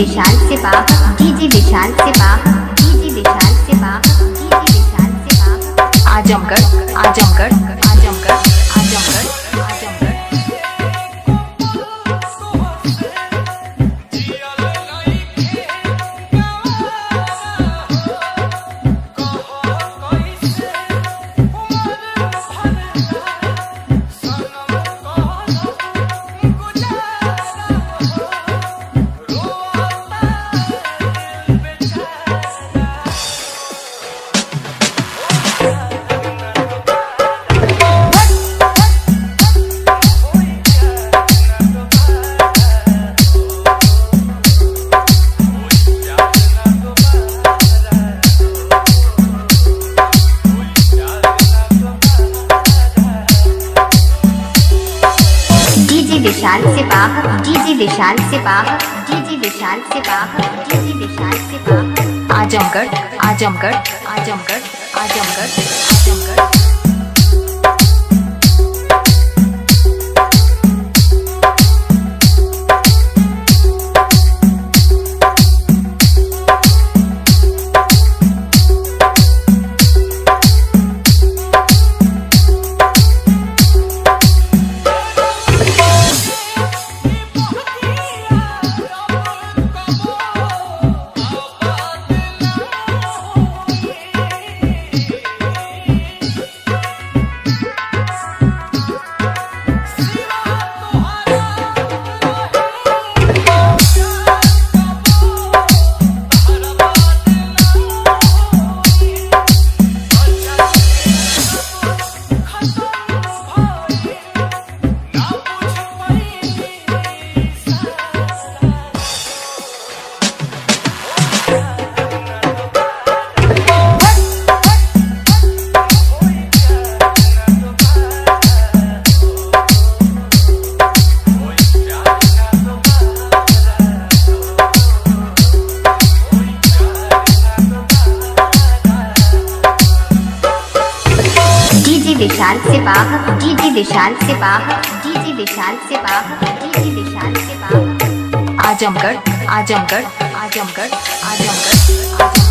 विशाल से बाहर जी विशाल से बाहर जी विशाल से बाप जी जी विशाल से आजमगढ़ आजमगढ़ आजमगढ़। विशाल से बाप जी जी विशाल से बाप जी जी विशाल से बाप जी जी विशाल से बाप आजमगढ़ आजमगढ़ आजमगढ़ आजमगढ़ आजमगढ़। विशाल से जी जी विशाल से बाह, जी जी विशाल से बाह, जी जी विशाल से बाह। आजमगढ़ आजमगढ़ आजमगढ़ आजमगढ़।